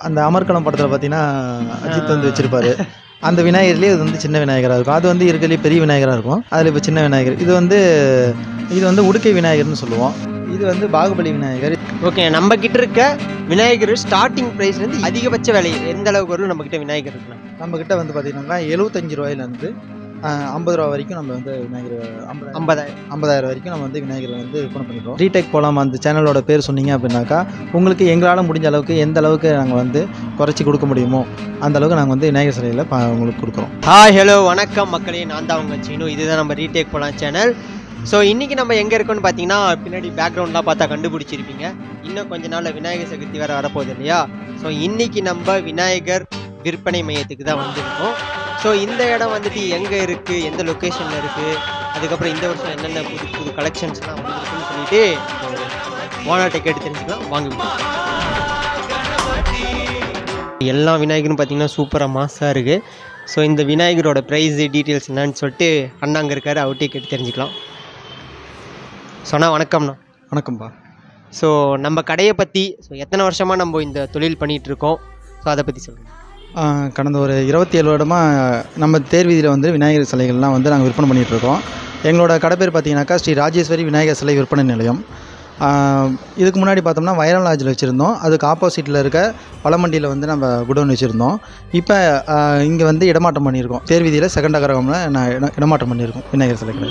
அந்த அமர்க்களம் படத்தில் பார்த்தீங்கன்னா அஜித் வந்து வச்சிருப்பாரு. அந்த விநாயகர்லேயே இது வந்து சின்ன விநாயகராக இருக்கும். அது வந்து இருக்கிறதுலே பெரிய விநாயகராக இருக்கும். அதில் இப்போ சின்ன விநாயகர். இது வந்து இது வந்து உடுக்கை விநாயகர்னு சொல்லுவோம். இது வந்து பாகுபலி விநாயகர். ஓகே நம்ம கிட்ட இருக்க விநாயகர் ஸ்டார்டிங் ப்ரைஸ்லேருந்து அதிகபட்ச விலை எந்த அளவுக்கு வரும் நம்ம கிட்ட விநாயகர் இருக்குண்ணா? நம்ம கிட்ட வந்து பார்த்தீங்கன்னா எழுபத்தஞ்சு ரூபாயிலேருந்து ஐம்பது ரூபா வரைக்கும் நம்ம வந்து விநாயகர் ஐம்பது ஐம்பதாயிரம். ஐம்பதாயிரம் வரைக்கும் நம்ம வந்து விநாயகரை வந்து விற்பனை பண்ணிடுறோம் ரீடெக் போகலாம் அந்த சேனலோட பேர் சொன்னீங்க அப்படின்னாக்கா உங்களுக்கு எங்களால் முடிஞ்ச அளவுக்கு எந்த அளவுக்கு நாங்கள் வந்து குறைச்சி கொடுக்க முடியுமோ அந்த அளவுக்கு நாங்கள் வந்து விநாயகர் சிலையில் உங்களுக்கு கொடுக்குறோம். ஹாய் ஹலோ வணக்கம் மக்களே. நான் தான் உங்கள் சீனு. இதுதான் நம்ம ரீடேக் போகலாம் சேனல் ஸோ இன்றைக்கி நம்ம எங்கே இருக்கோம்னு பார்த்தீங்கன்னா பின்னாடி பேக்ரவுண்ட்லாம் பார்த்தா கண்டுபிடிச்சிருப்பீங்க. இன்னும் கொஞ்ச நாளில் விநாயகர் சதுர்த்தி வேறு வரப்போகுது இல்லையா? ஸோ இன்றைக்கி நம்ம விநாயகர் விற்பனை மையத்துக்கு தான் வந்திருக்கோம். ஸோ இந்த இடம் வந்துட்டு எங்கே இருக்குது எந்த லொக்கேஷனில் இருக்குது அதுக்கப்புறம் இந்த வருஷம் என்னென்ன புது புது கலெக்ஷன்ஸ்லாம் வந்துருக்குன்னு சொல்லிட்டு ஓனர்கிட்ட கேட்டு தெரிஞ்சுக்கலாம். வாங்க எல்லா விநாயகரும் பார்த்தீங்கன்னா சூப்பராக மாசாக இருக்குது ஸோ இந்த விநாயகரோட ப்ரைஸ் டீட்டெயில்ஸ் என்னன்னு சொல்லிட்டு அண்ணா அங்கே இருக்காரு. அவர்கிட்டயே கேட்டு தெரிஞ்சுக்கலாம். சொன்னா வணக்கம்ண்ணா வணக்கம்ப்பா. ஸோ நம்ம கடையை பற்றி ஸோ எத்தனை வருஷமாக நம்ம இந்த தொழில் பண்ணிகிட்டு இருக்கோம்? ஸோ அதை பற்றி சொல்லுங்கள் கடந்த ஒரு இருபத்தி ஏழு வருடமாக நம்ம தேர் வீதியில் வந்து விநாயகர் சிலைகள்லாம் வந்து நாங்கள் விற்பனை பண்ணிகிட்ருக்கோம் எங்களோட கடை பேர் பார்த்தீங்கன்னாக்கா ஸ்ரீ ராஜேஸ்வரி விநாயகர் சிலை விற்பனை நிலையம். இதுக்கு முன்னாடி பார்த்தோம்னா வைரல் லாட்ஜில் வச்சுருந்தோம். அதுக்கு ஆப்போசிட்டில் இருக்க பழமண்டியில் வந்து நம்ம குடோன் வச்சுருந்தோம். இப்போ இங்கே வந்து இடமாற்றம் பண்ணியிருக்கோம். தேர்வீதியில் செகண்ட் அகரகம்ல நான் இடமாற்றம் பண்ணியிருக்கோம் விநாயகர் சிலைகளை.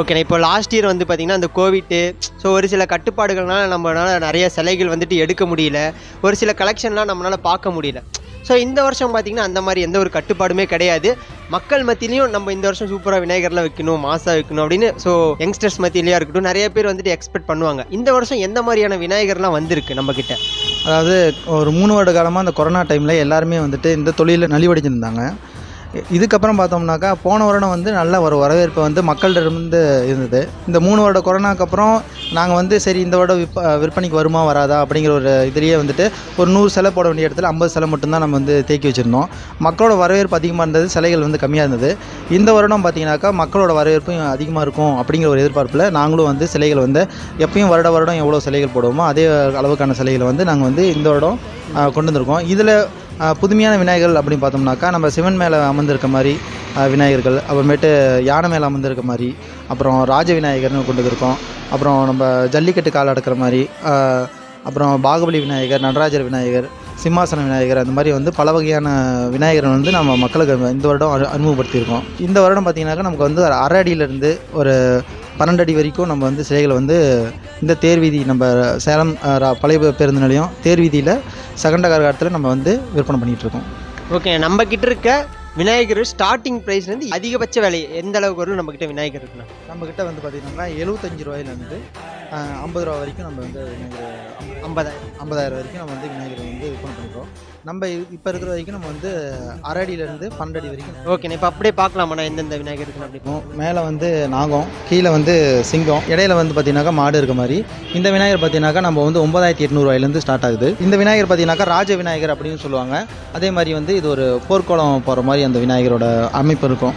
ஓகே இப்போ லாஸ்ட் இயர் வந்து பார்த்திங்கன்னா அந்த கோவிட்டு ஸோ ஒரு சில கட்டுப்பாடுகள்னால் நம்மளால் நிறைய சிலைகள் வந்துட்டு எடுக்க முடியல. ஒரு சில கலெக்ஷன்லாம் நம்மளால் பார்க்க முடியல. ஸோ இந்த வருஷம் பார்த்திங்கன்னா அந்த மாதிரி எந்த ஒரு கட்டுப்பாடுமே கிடையாது. மக்கள் மத்தியிலையும் நம்ம இந்த வருஷம் சூப்பராக விநாயகர்லாம் வைக்கணும் மாசாக வைக்கணும் அப்படின்னு ஸோ யங்ஸ்டர்ஸ் மத்தியிலையாக இருக்கட்டும் நிறைய பேர் வந்துட்டு எக்ஸ்பெக்ட் பண்ணுவாங்க. இந்த வருஷம் எந்த மாதிரியான விநாயகர்லாம் வந்திருக்கு நம்மக்கிட்ட அதாவது ஒரு மூணு வருட காலமாக அந்த கொரோனா டைமில் எல்லாருமே வந்துட்டு இந்த தொழிலில் நலிவடைஞ்சிருந்தாங்க. இதுக்கப்புறம் பார்த்தோம்னாக்கா போன வருடம் வந்து நல்ல ஒரு வரவேற்பு வந்து மக்களிடமிருந்து இருந்தது. இந்த மூணு வருட கொரோனாக்கு அப்புறம் நாங்கள் வந்து சரி இந்த வருடம் விற்ப விற்பனைக்கு வருமா வராதா அப்படிங்கிற ஒரு இதுலேயே வந்துட்டு ஒரு நூறு சிலை போட வேண்டிய இடத்துல ஐம்பது சிலை மட்டும்தான் நம்ம வந்து தேக்கி வச்சுருந்தோம். மக்களோட வரவேற்பு அதிகமாக இருந்தது சிலைகள் வந்து கம்மியாக இருந்தது. இந்த வருடம் பார்த்தீங்கன்னாக்கா மக்களோட வரவேற்பும் அதிகமாக இருக்கும் அப்படிங்கிற ஒரு எதிர்பார்ப்பில் நாங்களும் வந்து சிலைகள் வந்து எப்பயும் வருட வருடம் எவ்வளோ சிலைகள் போடுவோமோ அதே அளவுக்கான சிலைகளை வந்து நாங்கள் வந்து இந்த வருடம் கொண்டு வந்திருக்கோம். இதில் புதுமையான விநாயகர்கள் அப்படின்னு பார்த்தோம்னாக்கா நம்ம சிவன் மேலே அமர்ந்திருக்க மாதிரி விநாயகர்கள் அப்புறமேட்டு யானை மேலே அமர்ந்திருக்க மாதிரி அப்புறம் ராஜ விநாயகர்னு கொண்டு இருக்கோம் அப்புறம் நம்ம ஜல்லிக்கட்டு கால் அடக்கிற மாதிரி அப்புறம் பாகுபலி விநாயகர் நடராஜர் விநாயகர் சிம்மாசன விநாயகர் அந்த மாதிரி வந்து பல வகையான விநாயகர் வந்து நம்ம மக்களுக்கு இந்த வருடம் அறிமுகப்படுத்தியிருக்கோம் இந்த வருடம் பார்த்திங்கனாக்கா நமக்கு வந்து ஒரு அரை அடியிலேருந்து ஒரு பன்னெண்டு அடி வரைக்கும் நம்ம வந்து சிலைகளை வந்து இந்த தேர் வீதி நம்ம சேலம் பழைய பேருந்து நிலையம் தேர் வீதியில் சகண்டகார காலத்தில் நம்ம வந்து விற்பனை பண்ணிகிட்டு இருக்கோம். ஓகே நம்ம கிட்ட இருக்க விநாயகர் ஸ்டார்டிங் ப்ரைஸ்லேருந்து அதிகபட்ச விலை எந்த அளவுக்கு வரும் நம்ம கிட்ட விநாயகர் இருக்குண்ணா? நம்மக்கிட்ட வந்து பார்த்திங்கன்னா எழுபத்தஞ்சு ரூபாயிலேருந்து ஐம்பது ரூபா வரைக்கும் நம்ம வந்து விநாயகர் ஐம்பது- ஐம்பதாயிரம். ஐம்பதாயிரம் வரைக்கும் நம்ம வந்து விநாயகரை வந்து விற்பனை பண்ணிக்கிறோம் நம்ம இப்போ இருக்கிற வரைக்கும் நம்ம வந்து அரை அடியிலேருந்து பன்னெண்டு வரைக்கும். ஓகே இப்போ அப்படியே பார்க்கலாமாண்ணா? எந்தெந்த விநாயகர் இருக்குன்னு அப்படி மேலே வந்து நாகம் கீழே வந்து சிங்கம் இடையில வந்து பார்த்தீங்கன்னாக்கா மாடு இருக்க மாதிரி. இந்த விநாயகர் பார்த்தீங்கன்னாக்கா நம்ம வந்து ஒன்பதாயிரத்தி எட்நூறுவாயிலேருந்து ஸ்டார்ட் ஆகுது. இந்த விநாயகர் பார்த்தீங்கன்னாக்கா ராஜ விநாயகர் அப்படின்னு சொல்லுவாங்க. அதே மாதிரி வந்து இது ஒரு போர்க்கோளம் போகிற மாதிரி அந்த விநாயகரோட அமைப்பு இருக்கும்.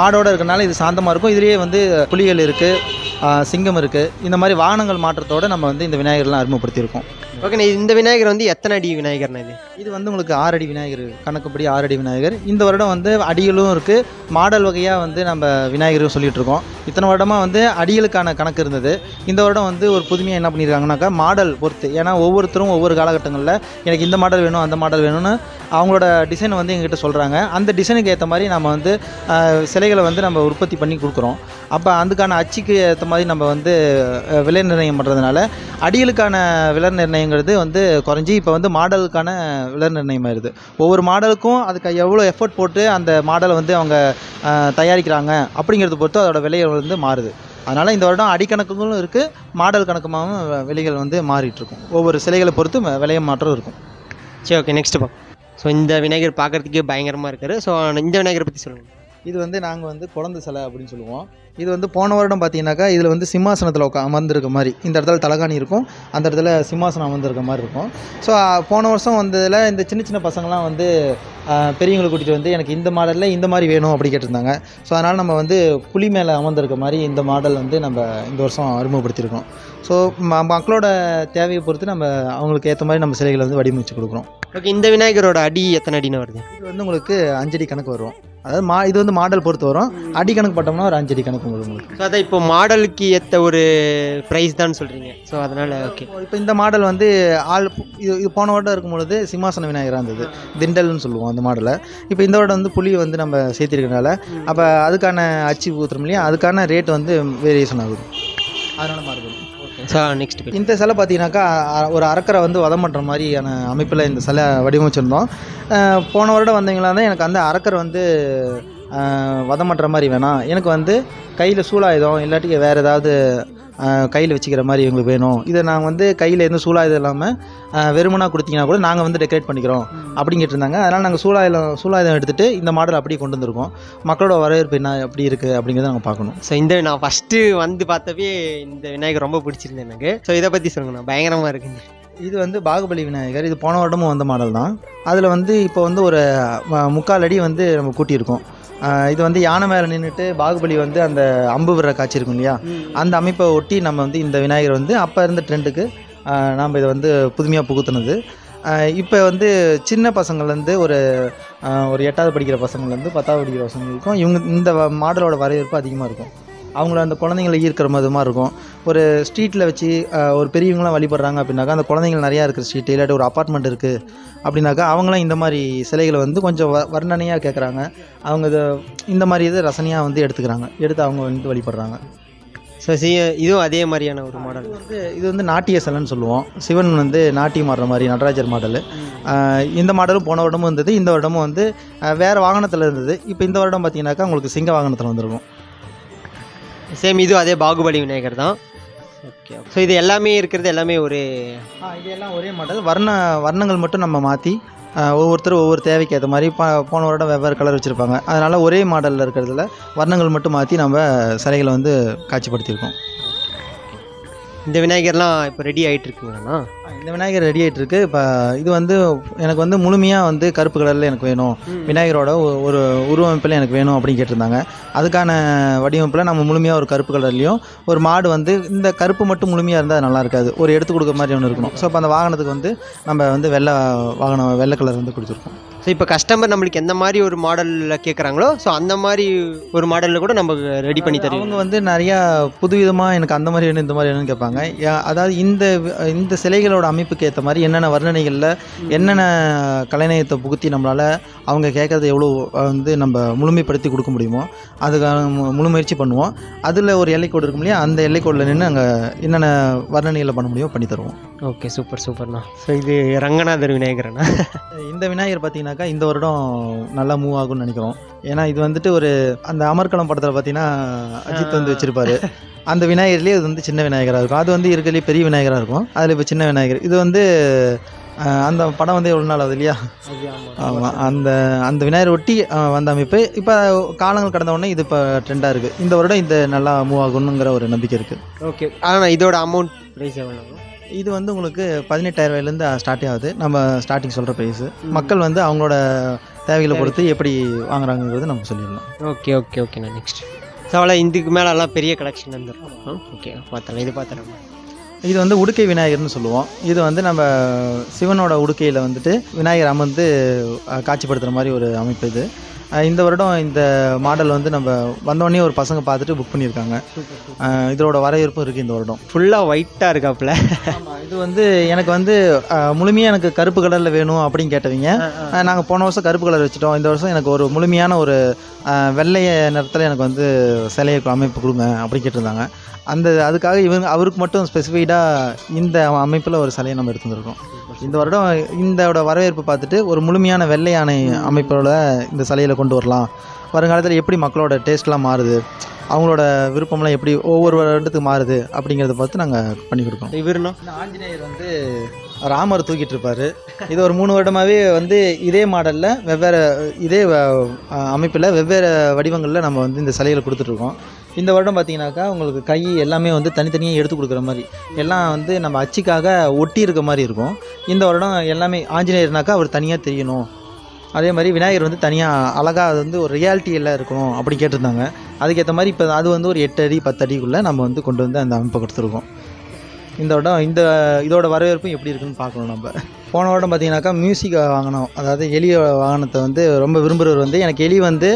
மாடோட இருக்கனால இது சாந்தமாக இருக்கும். இதுலேயே வந்து புலிகள் இருக்குது சிங்கம் இருக்குது இந்த மாதிரி வாகனங்கள் மாற்றத்தோடு நம்ம வந்து இந்த விநாயகர்லாம் அறிமுகப்படுத்தியிருக்கோம். ஓகேண்ணா இந்த விநாயகர் வந்து எத்தனை அடி விநாயகர்ண்ணா இது? இது வந்து உங்களுக்கு ஆறடி விநாயகர் கணக்குப்படி ஆறடி விநாயகர். இந்த வருடம் வந்து அடிகளும் இருக்குது மாடல் வகையாக வந்து நம்ம விநாயகரும் சொல்லிட்டு இருக்கோம். இத்தனை வருடமாக வந்து அடிகளுக்கான கணக்கு இருந்தது. இந்த வருடம் வந்து ஒரு புதுமையாக என்ன பண்ணியிருக்காங்கனாக்கா மாடல் பொறுத்து. ஏன்னா ஒவ்வொருத்தரும் ஒவ்வொரு காலகட்டங்களில் எனக்கு இந்த மாடல் வேணும் அந்த மாடல் வேணும்னு அவங்களோட டிசைன் வந்து எங்ககிட்ட சொல்கிறாங்க அந்த டிசைனுக்கு ஏற்ற மாதிரி நம்ம வந்து சிலைகளை வந்து நம்ம உற்பத்தி பண்ணி கொடுக்குறோம். அப்போ அதுக்கான அச்சுக்கு ஏற்ற மாதிரி நம்ம வந்து விலை நிர்ணயம் பண்ணுறதுனால அடிகளுக்கான விலை நிர்ணயங்கிறது வந்து குறைஞ்சி இப்போ வந்து மாடலுக்கான விலை நிர்ணயம் ஆயிடுது. ஒவ்வொரு மாடலுக்கும் அதுக்கு எவ்வளோ எஃபர்ட் போட்டு அந்த மாடலை வந்து அவங்க தயாரிக்கிறாங்க அப்படிங்கிறத பொறுத்து அதோட விலை வந்து மாறுது. அதனால் இந்த வருடம் அடிக்கணக்குகளும் இருக்குது மாடல் கணக்குமாகவும் விலைகள் வந்து மாறிட்டு இருக்கும். ஒவ்வொரு சிலைகளை பொறுத்து ம- விலை மாற்றம் இருக்கும். சரி ஓகே நெக்ஸ்ட் பா. ஸோ இந்த விநாயகர் பார்க்கறதுக்கே பயங்கரமாக இருக்காரு. ஸோ இந்த விநாயகரை பற்றி சொல்லுங்கள் இது வந்து நாங்கள் வந்து குழந்தை சிலை அப்படின்னு சொல்லுவோம். இது வந்து போன வருடம் பார்த்தீங்கன்னாக்கா இதில் வந்து சிம்மாசனத்தில் உட்கா அமர்ந்திருக்க மாதிரி. இந்த இடத்துல தலகாணி இருக்கும். அந்த இடத்துல சிம்மாசனம் அமர்ந்திருக்க மாதிரி இருக்கும். ஸோ போன வருஷம் வந்ததில் இந்த சின்ன சின்ன பசங்களாம் வந்து பெரியவங்களை கூட்டிகிட்டு வந்து எனக்கு இந்த மாடலில் இந்த மாதிரி வேணும் அப்படி கேட்டிருந்தாங்க. ஸோ அதனால் நம்ம வந்து புலி மேலே அமர்ந்திருக்க மாதிரி இந்த மாடல் வந்து நம்ம இந்த வருஷம் அறிமுகப்படுத்தியிருக்கோம் ஸோ மக்களோட தேவையை பொறுத்து நம்ம அவங்களுக்கு ஏற்ற மாதிரி நம்ம சிலைகளை வந்து வடிவமைச்சு கொடுக்குறோம். ஓகே இந்த விநாயகரோட அடி எத்தனை அடின்னு வருது? இது வந்து உங்களுக்கு அஞ்சடி கணக்கு வரும். அதாவது மா இது வந்து மாடல் பொறுத்து வரும் அடி கணக்கு பட்டோம்னா ஒரு அஞ்சடி கணக்கு வரும் உங்களுக்கு. ஸோ அதான் இப்போ மாடலுக்கு ஏற்ற ஒரு ப்ரைஸ் தான் சொல்கிறீங்க ஸோ அதனால் ஓகே இப்போ இந்த மாடல் வந்து ஆள் இது இது போன வருடம் இருக்கும் பொழுது சிம்மாசன விநாயகராக இருந்தது. திண்டல்னு சொல்லுவோம் அந்த மாடலை. இப்போ இந்த வருடம் வந்து புளி வந்து நம்ம சேர்த்திருக்கனால அப்போ அதுக்கான அச்சு ஊத்துறோம் இல்லையா? அதுக்கான ரேட் வந்து வேரியேஷன் ஆகுது. அதனால மாறுபடும் நெக்ஸ்ட் இந்த சிலை பார்த்தீங்கன்னாக்கா அ- ஒரு அரக்கரை வந்து வதம் பண்ணுற மாதிரியான அமைப்பில் இந்த சிலை வடிவமைச்சிருந்தோம். போன வருடம் வந்தீங்களா தான் எனக்கு அந்த அறக்கரை வந்து வதம் பண்ணுற மாதிரி வேணாம். எனக்கு வந்து கையில் சூழாயுதம் இல்லாட்டி வேறு ஏதாவது கையில் வச்சுக்கிற மாதிரி எங்களுக்கு வேணும். இதை நாங்கள் வந்து கையில் எதுவும் சூலாயுதம் இல்லாமல் வெறுமனாக கொடுத்தீங்கன்னா கூட நாங்கள் வந்து டெக்கரேட் பண்ணிக்கிறோம் அப்படின்னு கேட்டிருந்தாங்க. அதனால் நாங்கள் சூலாயுதம் சூலாயுதம் எடுத்துகிட்டு இந்த மாடல் அப்படியே கொண்டு வந்திருக்கோம். மக்களோட வரவேற்பு என்ன எப்படி இருக்குது அப்படிங்கிறத நாங்கள் பார்க்கணும். ஸோ இந்த நான் ஃபஸ்ட்டு வந்து பார்த்தப்பே இந்த விநாயகர் ரொம்ப பிடிச்சிருந்தது எனக்கு. ஸோ இதை பற்றி சொல்லுங்கண்ணா பயங்கரமாக இருக்குங்க இது வந்து பாகுபலி விநாயகர். இது போன வருடமும் வந்த மாடல் தான். அதில் வந்து இப்போ வந்து ஒரு முக்கால் அடி வந்து நம்ம கூட்டியிருக்கோம். இது வந்து யானை மேலே நின்றுட்டு பாகுபலி வந்து அந்த அம்பு விடுற காட்சி இருக்கும் இல்லையா? அந்த அமைப்பை ஒட்டி நம்ம வந்து இந்த விநாயகர் வந்து அப்போ இருந்த ட்ரெண்டுக்கு நாம் இதை வந்து புதுமையாக புகுத்துனது. இப்போ வந்து சின்ன பசங்கள்லேருந்து ஒரு ஒரு எட்டாவது படிக்கிற பசங்கள்லேருந்து பத்தாவது படிக்கிற பசங்களுக்கும் இவங்க இந்த மாடலோட வரவேற்பு அதிகமாக இருக்கும். அவங்கள அந்த குழந்தைங்களை ஈர்க்கிற மாதிரி இருக்கும். ஒரு ஸ்ட்ரீட்டில் வச்சு ஒரு பெரியவங்களாம் வழிபடுறாங்க அப்படின்னாக்கா அந்த குழந்தைங்கள் நிறையா இருக்கிற ஸ்ட்ரீட் இல்லாட்டி ஒரு அப்பார்ட்மெண்ட் இருக்குது அப்படின்னாக்கா அவங்களாம் இந்த மாதிரி சிலைகளை வந்து கொஞ்சம் வ வர்ணனையாக கேட்குறாங்க அவங்க இதை இந்த மாதிரி இது ரசனையாக வந்து எடுத்துக்கிறாங்க. எடுத்து அவங்க வந்து வழிபடுறாங்க. ஸோ சி இதுவும் அதே மாதிரியான ஒரு மாடல் இது வந்து இது வந்து நாட்டிய சிலைன்னு சொல்லுவோம். சிவன் வந்து நாட்டியம் ஆடுற மாதிரி நடராஜர் மாடலு. இந்த மாடலும் போன வருடமும் இருந்தது. இந்த வருடமும் வந்து வேற வாகனத்தில் இருந்தது. இப்போ இந்த வருடம் பார்த்தீங்கன்னாக்கா உங்களுக்கு சிங்க வாகனத்தில் வந்திருக்கும். சேம் இதுவும் அதே பாகுபலி விநாயகர் தான். ஓகே ஸோ இது எல்லாமே இருக்கிறது எல்லாமே ஒரு இது எல்லாம் ஒரே மாடல் வர்ண வர்ணங்கள் மட்டும் நம்ம மாற்றி ஒவ்வொருத்தரும் ஒவ்வொரு தேவைக்கு ஏற்ற மாதிரி ப போன வருடம் வெவ்வேறு கலர் வச்சுருப்பாங்க. அதனால் ஒரே மாடலில் இருக்கிறதுல வர்ணங்கள் மட்டும் மாற்றி நம்ம சிலைகளை வந்து காட்சிப்படுத்தியிருக்கோம். இந்த விநாயகர்லாம் இப்போ ரெடி ஆகிட்டு இருக்குங்கண்ணா இந்த விநாயகர் ரெடி ஆகிட்டு இருக்கு இப்போ இது வந்து எனக்கு வந்து முழுமையாக வந்து கருப்பு கலரில் எனக்கு வேணும். விநாயகரோட ஒரு உருவமைப்பில் எனக்கு வேணும் அப்படின்னு கேட்டிருந்தாங்க. அதுக்கான வடிவமைப்பில் நம்ம முழுமையாக ஒரு கருப்பு கலர்லேயும் ஒரு மாடு வந்து இந்த கருப்பு மட்டும் முழுமையாக இருந்தால் நல்லா இருக்காது. ஒரு எடுத்து கொடுக்குற மாதிரி ஒன்று இருக்கணும். ஸோ அப்போ அந்த வாகனத்துக்கு வந்து நம்ம வந்து வெள்ளை வாகனம் வெள்ளை கலர் வந்து கொடுத்துருக்கோம். ஸோ இப்போ கஸ்டமர் நம்மளுக்கு எந்த மாதிரி ஒரு மாடலில் கேட்குறாங்களோ ஸோ அந்த மாதிரி ஒரு மாடலில் கூட நம்ம ரெடி பண்ணி தருவோம். அவங்க வந்து நிறையா புதுவிதமாக எனக்கு அந்த மாதிரி வேணும் இந்த மாதிரி வேணும்னு கேட்பாங்க. அதாவது இந்த இந்த சிலைகளோட அமைப்புக்கு ஏற்ற மாதிரி என்னென்ன வர்ணனைகளில் என்னென்ன கலைநயத்தை புகுத்தி நம்மளால் அவங்க கேட்கறத எவ்வளோ வந்து நம்ம முழுமைப்படுத்தி கொடுக்க முடியுமோ அதுக்கான முழு முயற்சி பண்ணுவோம். அதில் ஒரு எல்லைக்கோடு இருக்கும் இல்லையா அந்த எல்லைக்கோடில் நின்று அங்கே என்னென்ன வர்ணனைகளை பண்ண முடியுமோ பண்ணி தருவோம். ஓகே சூப்பர் சூப்பர்ண்ணா ஸோ இது ரங்கநாதர் விநாயகர்ண்ணா. இந்த விநாயகர் பார்த்தீங்கன்னாக்கா இந்த வருடம் நல்லா மூவ் ஆகும்னு நினைக்கிறோம். ஏன்னா இது வந்துட்டு ஒரு அந்த அமர்கலம் படத்தில் பார்த்தீங்கன்னா அஜித் வந்து வச்சிருப்பாரு. அந்த விநாயகர்லேயே இது வந்து சின்ன விநாயகராக இருக்கும். அது வந்து இருக்கிறதுலே பெரிய விநாயகராக இருக்கும். அதில் இப்போ சின்ன விநாயகர். இது வந்து அந்த படம் வந்து எவ்வளோ நாள் ஆகுது இல்லையா? ஆமாம் அந்த அந்த விநாயகர் ஒட்டி வந்த அமைப்பு. இப்போ காலங்கள் கடந்த உடனே இது இப்போ ட்ரெண்டாக இருக்குது இந்த வருடம் இது நல்லா மூவ் ஆகணுங்கிற ஒரு நம்பிக்கை இருக்குது ஓகே ஆனால் இதோட அமௌண்ட் ப்ரைஸ் எவ்வளோ இது வந்து உங்களுக்கு பதினெட்டாயிரம் ரூபாயிலேருந்து ஸ்டார்ட் ஆகுது. நம்ம ஸ்டார்டிங் சொல்கிற ப்ரைஸு மக்கள் வந்து அவங்களோட தேவைகளை பொறுத்து எப்படி வாங்குறாங்கிறது நம்ம சொல்லிடலாம். ஓகே ஓகே ஓகேண்ணா நெக்ஸ்ட் அவ்வளோ இதுக்கு மேலெல்லாம் பெரிய கலெக்ஷன் வந்துடும் ஓகே பார்த்தலாம் இது பார்த்துறேன் இது வந்து உடுக்கை விநாயகர்னு சொல்லுவோம். இது வந்து நம்ம சிவனோட உடுக்கையில் வந்துட்டு விநாயகர் அமர்ந்து காட்சிப்படுத்துகிற மாதிரி ஒரு அமைப்பு இது. இந்த வருடம் இந்த மாடல் வந்து நம்ம வந்தோடனே ஒரு பசங்க பார்த்துட்டு புக் பண்ணியிருக்காங்க. இதோட வரவேற்பும் இருக்குது இந்த வருடம். ஃபுல்லாக ஒயிட்டாக இருக்காப்புல. இது வந்து எனக்கு வந்து முழுமையாக எனக்கு கருப்பு கலரில் வேணும் அப்படின்னு கேட்டவங்க. நாங்கள் போன வருஷம் கருப்பு கலர் வச்சுட்டோம். இந்த வருஷம் எனக்கு ஒரு முழுமையான ஒரு வெள்ளைய நிறத்தில் எனக்கு வந்து சிலையை அமைப்பு கொடுங்க அப்படின்னு கேட்டிருந்தாங்க. அந்த அதுக்காக இவங்க அவருக்கு மட்டும் ஸ்பெசிஃபைடாக இந்த அமைப்பில் ஒரு சிலையை நம்ம எடுத்து வந்திருக்கோம். இந்த வருடம் இந்தோட வரவேற்பு பார்த்துட்டு ஒரு முழுமையான வெள்ளை யானை அமைப்போட இந்த சிலையில் கொண்டு வரலாம். வருங்காலத்தில் எப்படி மக்களோட டேஸ்ட்லாம் மாறுது அவங்களோட விருப்பம்லாம் எப்படி ஒவ்வொரு வருடத்துக்கு மாறுது அப்படிங்கிறத பார்த்து நாங்கள் பண்ணி இவருண்ணா இந்த ஆஞ்சநேயர் வந்து ராமர் தூக்கிட்டு இருப்பாரு. இது ஒரு மூணு வருடமாகவே வந்து இதே மாடலில் வெவ்வேறு இதே அமைப்பில் வெவ்வேறு வடிவங்களில் நம்ம வந்து இந்த சிலைகளை கொடுத்துட்ருக்கோம் இந்த வருடம் பார்த்தீங்கன்னாக்கா உங்களுக்கு கை எல்லாமே வந்து தனித்தனியாக எடுத்து கொடுக்குற மாதிரி. எல்லாம் வந்து நம்ம அச்சுக்காக ஒட்டி இருக்க மாதிரி இருக்கும். இந்த வருடம் எல்லாமே ஆஞ்சநேயர்னாக்கா அவர் தனியாக தெரியணும். அதே மாதிரி விநாயகர் வந்து தனியாக அழகாக அது வந்து ஒரு ரியாலிட்டி எல்லாம் இருக்கணும் அப்படி கேட்டிருந்தாங்க. அதுக்கேற்ற மாதிரி இப்போ அது வந்து ஒரு எட்டு அடி பத்து அடிக்குள்ளே நம்ம வந்து கொண்டு வந்து அந்த அமைப்பை கொடுத்துருக்கோம். இந்த வருடம் இந்த இதோட வரவேற்பும் எப்படி இருக்குன்னு பார்க்கணும் நம்ம. போன வருடம் பார்த்தீங்கன்னாக்கா மியூசிக் வாங்கினோம். அதாவது எலி வாகனத்தை வந்து ரொம்ப விரும்புகிறவர் வந்து எனக்கு எலி வந்து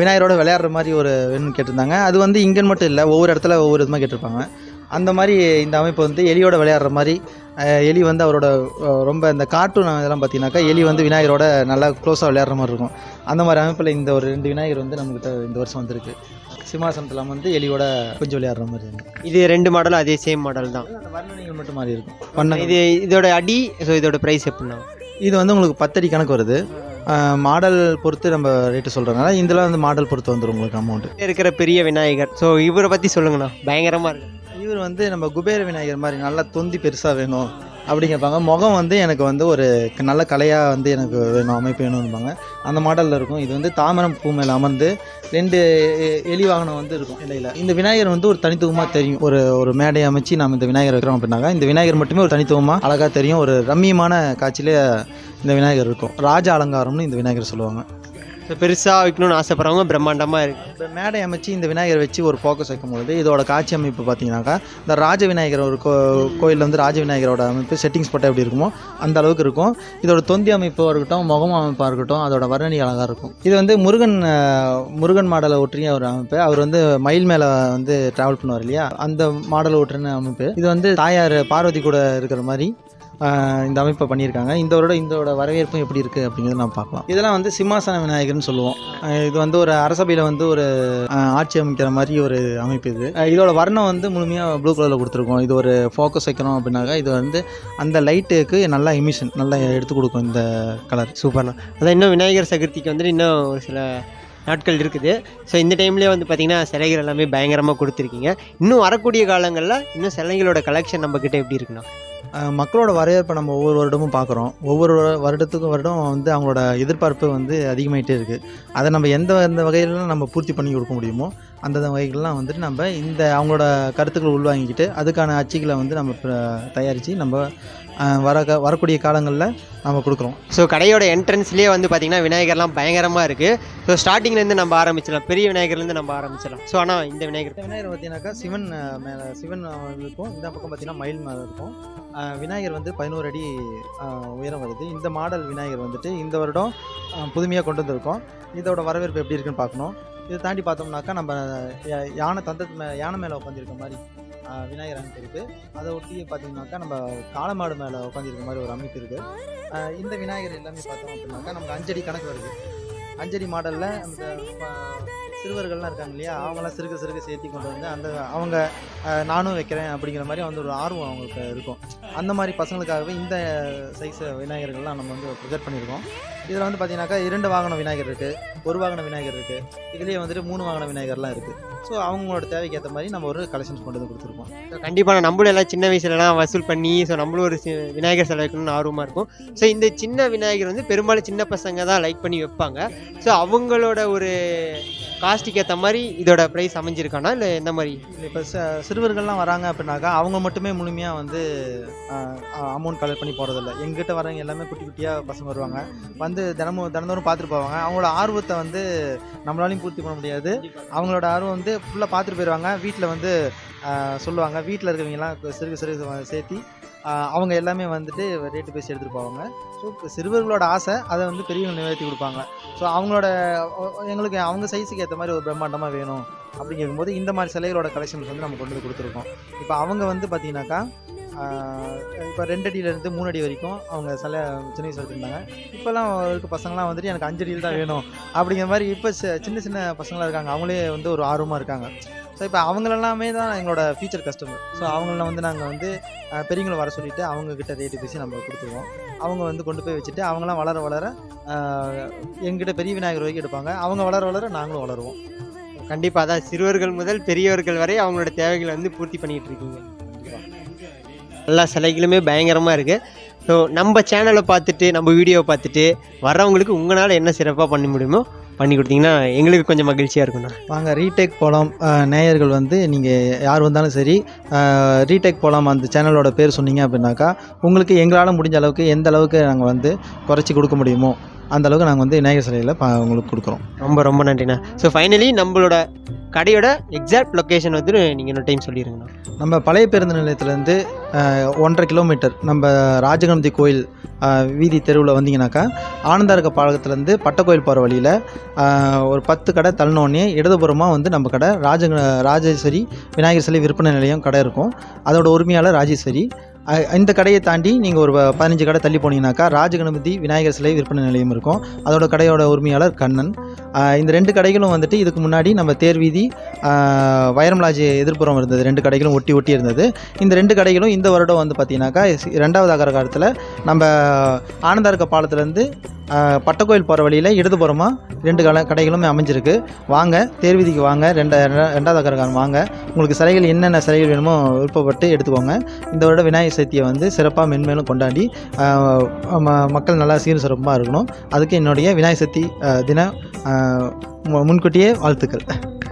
விநாயகரோட விளையாடுற மாதிரி ஒரு வேணும்னு கேட்டிருந்தாங்க. அது வந்து இங்கேன்னு மட்டும் இல்லை ஒவ்வொரு இடத்துல ஒவ்வொரு விதமாக கேட்டிருப்பாங்க. அந்த மாதிரி இந்த அமைப்பு வந்து எலியோட விளையாடுற மாதிரி எலி வந்து அவரோட ரொம்ப இந்த கார்ட்டூன் இதெல்லாம் பார்த்தீங்கன்னாக்கா எலி வந்து விநாயகரோட நல்லா க்ளோஸாக விளையாடுற மாதிரி இருக்கும். அந்த மாதிரி அமைப்பில் இந்த ஒரு ரெண்டு விநாயகர் வந்து நம்மக்கிட்ட இந்த வருஷம் வந்திருக்கு. சிம்மாசனத்தில் வந்து எலியோட கொஞ்சம் விளையாடுற மாதிரி இருக்கு. இது ரெண்டு மாடலும் அதே சேம் மாடல் தான். வர்ணனைகள் மட்டும் மாறி இருக்கும். பண்ண இது இதோட அடி ஸோ இதோட ப்ரைஸ் எப்படின்னா? இது வந்து உங்களுக்கு பத்தடி கணக்கு வருது. மாடல் பொறுத்து நம்ம ரேட்டு சொல்கிறதுனால இதில் வந்து மாடல் பொறுத்து வந்துடும் உங்களுக்கு அமௌண்ட்டு இருக்கிற பெரிய விநாயகர். ஸோ இவரை பற்றி சொல்லுங்கண்ணா. பயங்கரமாக இருக்கு. இவர் வந்து நம்ம குபேர விநாயகர் மாதிரி நல்லா தொந்தி பெருசாக வேணும் அப்படிங்கிறப்பாங்க முகம் வந்து எனக்கு வந்து ஒரு நல்ல கலையாக வந்து எனக்கு வேணும் அமைப்பு வேணும்பாங்க. அந்த மாடலில் இருக்கும். இது வந்து தாமரம் பூ மேலே அமர்ந்து ரெண்டு எலி வாகனம் வந்து இருக்கும் இடையில. இந்த விநாயகர் வந்து ஒரு தனித்துவமாக தெரியும். ஒரு ஒரு மேடை அமைச்சு நம்ம இந்த விநாயகர் வைக்கிறோம் அப்படின்னாக்கா இந்த விநாயகர் மட்டுமே ஒரு தனித்துவமாக அழகாக தெரியும். ஒரு ரம்மியமான காட்சியிலே இந்த விநாயகர் இருக்கும். ராஜ அலங்காரம்னு இந்த விநாயகர் சொல்லுவாங்க. ஸோ பெருசாக வைக்கணும்னு ஆசைப்படுறவங்க பிரம்மாண்டமாக இருக்குது இப்போ மேடை அமைச்சு இந்த விநாயகர் வச்சு ஒரு ஃபோக்கஸ் வைக்கும்பொழுது இதோட காட்சி அமைப்பு பார்த்தீங்கன்னாக்கா இந்த ராஜ விநாயகர் ஒரு கோ கோயிலில் வந்து ராஜ விநாயகரோட அமைப்பு செட்டிங்ஸ் போட்டால் எப்படி இருக்குமோ அந்த அளவுக்கு இருக்கும். இதோட தொந்தி அமைப்பாக இருக்கட்டும் முகம் அமைப்பாக இருக்கட்டும் அதோட வர்ணனி அழகாக இருக்கும். இது வந்து முருகன் முருகன் மாடலை ஒற்றிய ஒரு அமைப்பு. அவர் வந்து மயில் மேலே வந்து ட்ராவல் பண்ணுவார் இல்லையா? அந்த மாடலை ஒற்றின அமைப்பு. இது வந்து தாயார் பார்வதி கூட இருக்கிற மாதிரி இந்த அமைப்பை பண்ணியிருக்காங்க. இந்த வருடம் வரவேற்பும் எப்படி இருக்குது அப்படிங்கிறத நம்ம பார்க்கலாம். இதெல்லாம் வந்து சிம்மாசன விநாயகர்னு சொல்லுவோம். இது வந்து ஒரு அரசபையில் வந்து ஒரு ஆட்சி அமைக்கிற மாதிரி ஒரு அமைப்பு இது. இதோட வர்ணம் வந்து முழுமையாக ப்ளூ கலரில் கொடுத்துருக்கோம். இது ஒரு ஃபோக்கஸ் வைக்கணும் அப்படின்னாக்கா இது வந்து அந்த லைட்டுக்கு நல்லா எமிஷன் நல்லா எடுத்து கொடுக்கும் இந்த கலர் சூப்பர்ண்ணா அதான் இன்னும் விநாயகர் சதுர்த்திக்கு வந்துட்டு இன்னும் ஒரு சில நாட்கள் இருக்குது. ஸோ இந்த டைம்லேயே வந்து பார்த்தீங்கன்னா சிலைகள் எல்லாமே பயங்கரமாக கொடுத்துருக்கீங்க. இன்னும் வரக்கூடிய காலங்களில் இன்னும் சிலைகளோட கலெக்ஷன் நம்மக்கிட்ட எப்படி இருக்குண்ணா? மக்களோட வரவேற்பை நம்ம ஒவ்வொரு வருடமும் பார்க்குறோம். ஒவ்வொரு வருடத்துக்கும் வருடம் வந்து அவங்களோட எதிர்பார்ப்பு வந்து அதிகமாகிட்டே இருக்குது அதை நம்ம எந்த எந்த வகையிலலாம் நம்ம பூர்த்தி பண்ணி கொடுக்க முடியுமோ அந்த வகைகள்லாம் வந்துட்டு நம்ம இந்த அவங்களோட கருத்துக்களை உள்வாங்கிக்கிட்டு அதுக்கான அச்சுகளை வந்து நம்ம தயாரித்து நம்ம வர வரக்கூடிய காலங்களில் நம்ம கொடுக்குறோம். ஸோ கடையோட என்ட்ரன்ஸ்லேயே வந்து பார்த்தீங்கன்னா விநாயகர்லாம் பயங்கரமாக இருக்குது ஸோ ஸ்டார்டிங்லேருந்து நம்ம ஆரம்பிச்சிடலாம். பெரிய விநாயகர்லேருந்து நம்ம ஆரம்பிச்சிடலாம். ஸோ ஆனால் இந்த விநாயகர் விநாயகர் பார்த்தீங்கன்னாக்கா சிவன் மேலே சிவன் இருக்கும். இந்த பக்கம் பார்த்தீங்கன்னா மயில் மேலே இருக்கும். விநாயகர் வந்து பதினோரு அடி உயரம் வருது. இந்த மாடல் விநாயகர் வந்துட்டு இந்த வருடம் புதுமையாக கொண்டு வந்திருக்கோம். இதோட வரவேற்பு எப்படி இருக்குன்னு பார்க்கணும். இதை தாண்டி பார்த்தோம்னாக்கா நம்ம யானை தந்தத்து மே யானை மேலே உட்காந்துருக்க மாதிரி விநாயகர் அமைப்பு இருக்குது அதை ஒட்டி பார்த்தீங்கன்னாக்கா நம்ம காளமாடு மேலே உட்காந்துருக்க மாதிரி ஒரு அமைப்பு இருக்குது இந்த விநாயகர் எல்லாமே பார்த்தோம் அப்படின்னாக்கா நமக்கு அஞ்சடி கணக்கு வருது. அஞ்சடி மாடலில் அந்த சிறுவர்கள்லாம் இருக்காங்க இல்லையா? அவங்களாம் சிறுக சிறுக சேர்த்தி கொண்டு வந்து அந்த அவங்க நானும் வைக்கிறேன் அப்படிங்கிற மாதிரி வந்து ஒரு ஆர்வம் அவங்களுக்கு இருக்கும். அந்த மாதிரி பசங்களுக்காகவே இந்த சைஸ் விநாயகர்கள்லாம் நம்ம வந்து ப்ரிசர்வ் பண்ணியிருக்கோம். இதில் வந்து பார்த்தீங்கன்னாக்கா இரண்டு வாகன விநாயகர் இருக்குது ஒரு வாகன விநாயகர் இருக்குது இதுலேயே வந்துட்டு மூணு வாகன விநாயகர்லாம் இருக்குது ஸோ அவங்களோட தேவைக்கு ஏற்ற மாதிரி நம்ம ஒரு கலெக்ஷன்ஸ் கொண்டு வந்து கொடுத்துருக்கோம். கண்டிப்பாக நம்மளும் எல்லாம் சின்ன வயசுலலாம் வசூல் பண்ணி ஸோ நம்மளும் ஒரு சி- விநாயகர் சிலை வைக்கணும்னு ஆர்வமாக இருக்கும். ஸோ இந்த சின்ன விநாயகர் வந்து பெரும்பாலும் சின்ன பசங்க தான் லைக் பண்ணி வைப்பாங்க. ஸோ அவங்களோட ஒரு காஸ்ட்டுக்கு ஏற்ற மாதிரி இதோட ப்ரைஸ் அமைஞ்சிருக்கானா? இல்லை எந்த மாதிரி? இப்போ சிறுவர்கள்லாம் வராங்க அப்படின்னாக்கா அவங்க மட்டுமே முழுமையாக வந்து அமௌண்ட் கலெக்ட் பண்ணி போகிறதில்ல எங்கிட்ட வரவங்க எல்லாமே குட்டி குட்டியாக பசங்க வருவாங்க. வந்து தினமும் தினந்தோறும் பார்த்துட்டு போவாங்க. அவங்களோட ஆர்வத்தை வந்து நம்மளாலையும் பூர்த்தி பண்ண முடியாது. அவங்களோட ஆர்வம் வந்து ஃபுல்லாக பார்த்துட்டு போயிடுவாங்க வீட்டில் வந்து சொல்லுவாங்க. வீட்டில் இருக்கிறவங்கலாம் சிறுகு சிறுகு சேர்த்தி அவங்க எல்லாமே வந்துட்டு ரேட்டு பேசி எடுத்துகிட்டு போவாங்க. ஸோ சிறுவர்களோட ஆசை அதை வந்து பெரியவங்க நிறைவேற்றி கொடுப்பாங்க. ஸோ அவங்களோட எங்களுக்கு அவங்க சைஸுக்கு ஏற்ற மாதிரி ஒரு பிரம்மாண்டமாக வேணும் அப்படிங்கும்போது இந்த மாதிரி சிலைகளோட கலெக்ஷன்ஸ் வந்து நம்ம கொண்டு வந்து கொடுத்துருக்கோம். இப்போ அவங்க வந்து பார்த்தீங்கன்னாக்கா இப்போ ரெண்டு அடியிலேருந்து மூணு அடி வரைக்கும் அவங்க சிலை சின்ன வயசு வச்சுருந்தாங்க. இப்போல்லாம் இருக்க பசங்களாம் வந்துட்டு எனக்கு அஞ்சு அடியில் தான் வேணும் அப்படிங்கிற மாதிரி இப்போ சின்ன சின்ன பசங்களாம் இருக்காங்க. அவங்களே வந்து ஒரு ஆர்வமாக இருக்காங்க. ஸோ இப்போ அவங்களெல்லாமே தான் எங்களோட ஃபியூச்சர் கஸ்டமர் ஸோ அவங்கள வந்து நாங்கள் வந்து பெரியவங்களை வர சொல்லிவிட்டு அவங்கக்கிட்ட ரேட்டு பேசி நம்ம கொடுத்துருவோம். அவங்க வந்து கொண்டு போய் வச்சுட்டு அவங்களாம் வளர வளர எங்கிட்ட பெரிய விநாயகர் வரைக்கும் எடுப்பாங்க. அவங்க வளர வளர நாங்களும் வளருவோம். கண்டிப்பாக அதான் சிறுவர்கள் முதல் பெரியவர்கள் வரை அவங்களோட தேவைகளை வந்து பூர்த்தி பண்ணிகிட்டு இருக்கீங்க. எல்லா சிலைகளுமே பயங்கரமாக இருக்குது ஸோ நம்ம சேனலை பார்த்துட்டு நம்ம வீடியோவை பார்த்துட்டு வர்றவங்களுக்கு உங்களால் என்ன சிறப்பாக பண்ண முடியுமோ பண்ணி கொடுத்தீங்கன்னா எங்களுக்கு கொஞ்சம் மகிழ்ச்சியாக இருக்கும்ண்ணா. வாங்க ரீடேக் போகலாம் நேயர்கள் வந்து நீங்கள் யார் வந்தாலும் சரி ரீடேக் போகலாம் அந்த சேனலோட பேர் சொன்னீங்க அப்படின்னாக்கா உங்களுக்கு எங்களால் முடிஞ்ச அளவுக்கு எந்த அளவுக்கு நாங்கள் வந்து குறைச்சி கொடுக்க முடியுமோ அந்த அளவுக்கு நாங்கள் வந்து விநாயகர் சிலையில் உங்களுக்கு கொடுக்குறோம். ரொம்ப ரொம்ப நன்றிண்ணா. ஸோ ஃபைனலி நம்மளோட கடையோட எக்ஸாக்ட் லொக்கேஷன் வந்து நீங்கள் இன்னொரு டைம் சொல்லிடுங்கண்ணா நம்ம பழைய பேருந்து நிலையத்துலேருந்து ஒன்றரை கிலோமீட்டர் நம்ம ராஜகணபதி கோயில் வீதி தெருவில் வந்தீங்கன்னாக்கா ஆனந்தா இருக்க பாலகத்துலேருந்து பட்டக்கோயில் போகிற வழியில் ஒரு பத்து கடை தள்ளினோடனே இடதுபுறமாக வந்து நம்ம கடை ராஜ ராஜேஸ்வரி விநாயகர் சிலை விற்பனை நிலையம் கடை இருக்கும். அதோட உரிமையாளர் ராஜேஸ்வரி. இந்த கடையை தாண்டி நீங்கள் ஒரு பதினஞ்சு கடை தள்ளி போனீங்கன்னாக்கா ராஜகணபதி விநாயகர் சிலை விற்பனை நிலையம் இருக்கும். அதோட கடையோட உரிமையாளர் கண்ணன். இந்த ரெண்டு கடைகளும் வந்துட்டு இதுக்கு முன்னாடி நம்ம தேர்வீதி வைரம்லாஜி எதிர்ப்புறம் இருந்தது. ரெண்டு கடைகளும் ஒட்டி ஒட்டி இருந்தது. இந்த ரெண்டு கடைகளும் இந்த வருடம் வந்து பார்த்தீங்கன்னாக்கா ரெண்டாவது அகர காலத்தில் நம்ம ஆனந்தார்க்க பாலத்துலேருந்து பட்டக்கோயில் போகிற வழியில் இடதுபுறமாக ரெண்டு கடை கடைகளுமே அமைஞ்சிருக்கு. வாங்க தேர்வீதிக்கு வாங்க ரெண்ட ரெண்டா- ரெண்டாவது அகரகாரம் வாங்க. உங்களுக்கு சிலைகள் என்னென்ன சிலைகள் வேணுமோ விருப்பப்பட்டு எடுத்துக்கோங்க. இந்த வருடம் விநாயகர் சதுர்த்தியை வந்து சிறப்பாக மென்மேலும் கொண்டாடி ம- மக்கள் நல்லா சீர் சிறப்பாக இருக்கணும். அதுக்கு என்னுடைய விநாயகர் சதுர்த்தி தின முன்கூட்டியே வாழ்த்துக்கள்.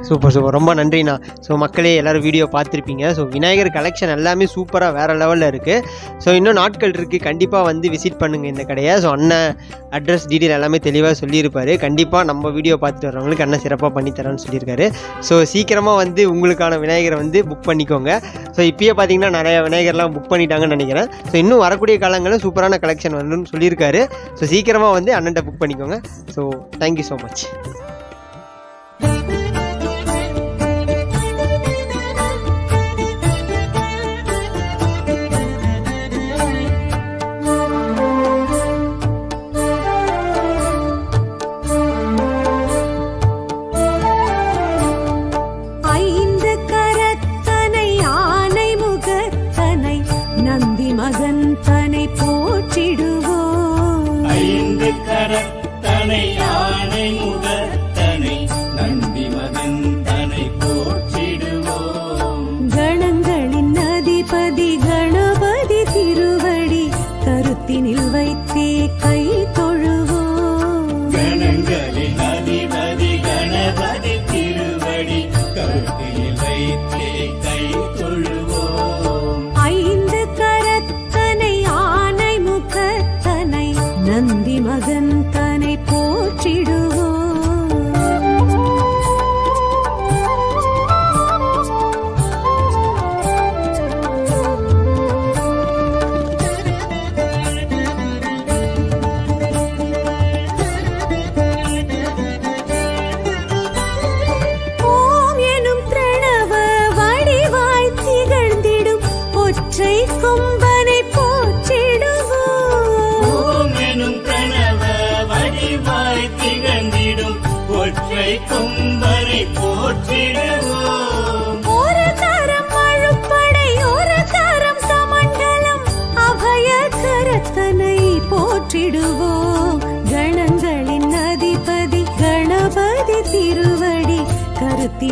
Super super. ரொம்ப நன்றிண்ணா. ஸோ மக்களே எல்லாரும் வீடியோ பார்த்துருப்பீங்க. ஸோ விநாயகர் கலெக்ஷன் எல்லாமே சூப்பராக வேறு லெவலில் இருக்குது ஸோ இன்னும் நாட்கள் இருக்குது கண்டிப்பாக வந்து விசிட் பண்ணுங்கள் இந்த கடையை. ஸோ அண்ணன் அட்ரஸ் டீட்டெயில் எல்லாமே தெளிவாக சொல்லியிருப்பார். கண்டிப்பாக நம்ம வீடியோ பார்த்துட்டு வரவங்களுக்கு அண்ணன் சிறப்பாக பண்ணித்தரேன்னு சொல்லியிருக்காரு. ஸோ சீக்கிரமாக வந்து உங்களுக்கான விநாயகரை வந்து புக் பண்ணிக்கோங்க. ஸோ இப்போயே பார்த்தீங்கன்னா நிறைய விநாயகர்லாம் புக் பண்ணிட்டாங்கன்னு நினைக்கிறேன். ஸோ இன்னும் வரக்கூடிய காலங்களில் சூப்பரான கலெக்ஷன் வரணும்னு சொல்லியிருக்காரு. ஸோ சீக்கிரமாக வந்து அண்ணன்ட்ட புக் பண்ணிக்கோங்க. ஸோ தேங்க்யூ ஸோ மச் ஐந்து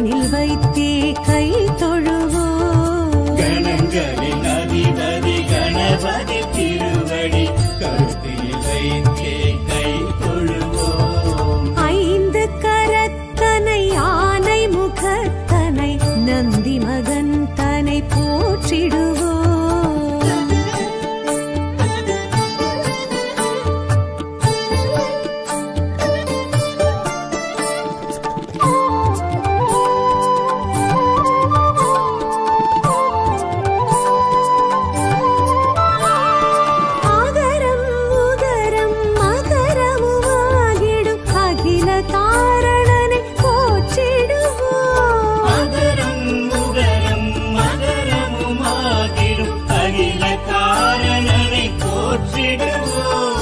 கருத்தினில் வைத்தே கை தொழுவோ கணங்களின் அதிபதி கணபதி திருவடி கருத்தில் வைத்து மகரமுமாகிடும் காரணனை போற்றிடுவோம்.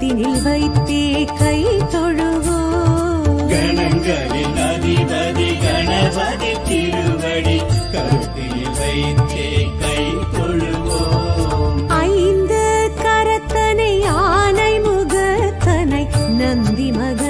கரத்தினில் வைத்தே கை தொழுவோ கணங்களின் அதிபதி கணபதி திருவடி கருத்தில் வைத்தே கை தொழுவோம். ஐந்து கரத்தனை ஆனை முகத்தனை நந்தி மகன்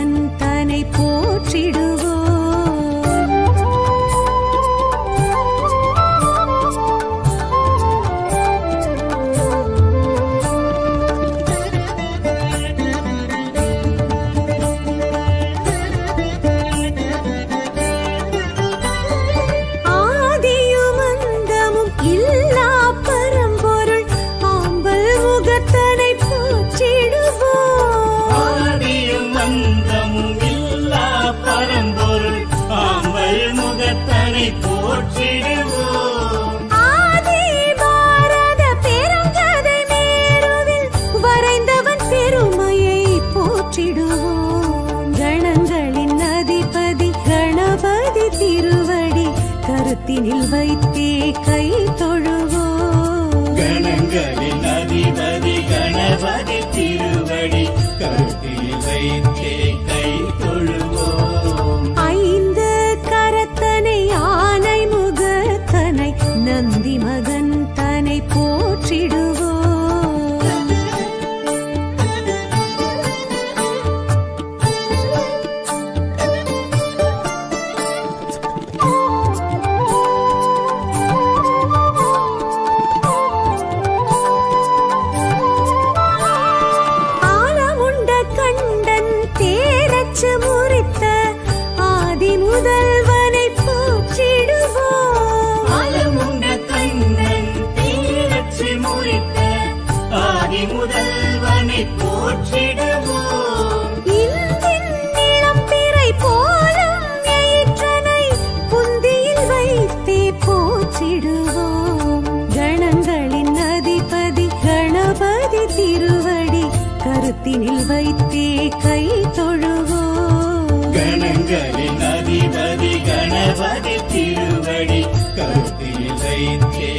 வைத்தே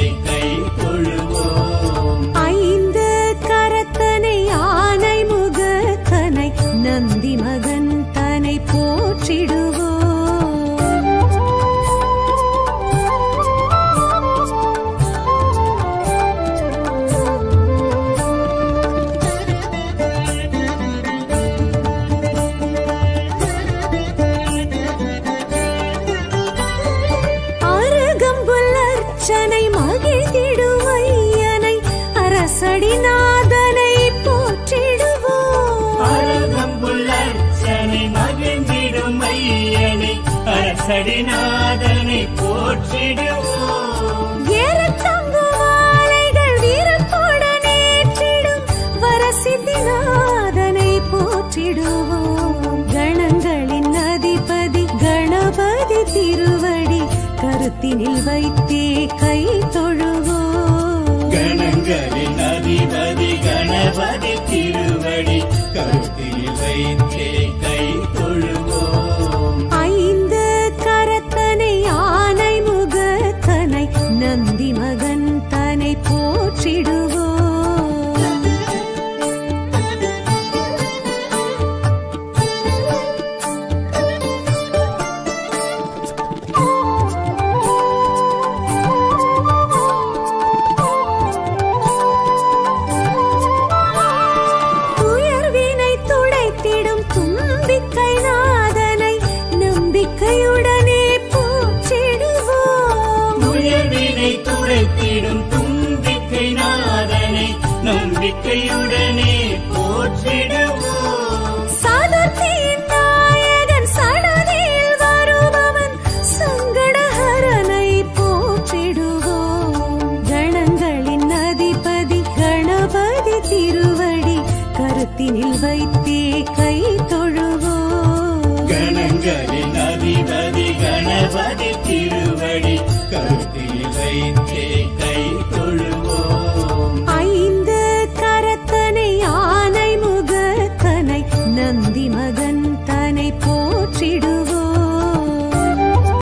சித்திநாதனை போற்றிடுவோம். கணங்களின் அதிபதி கணபதி திருவடி கருத்தினில் வைத்தே கை தொழுவோம். கணங்களின் அதிபதி கணபதி திருவடி கருத்தினில் வைத்தே நம்பிக்கையுடனே போற்றிடும்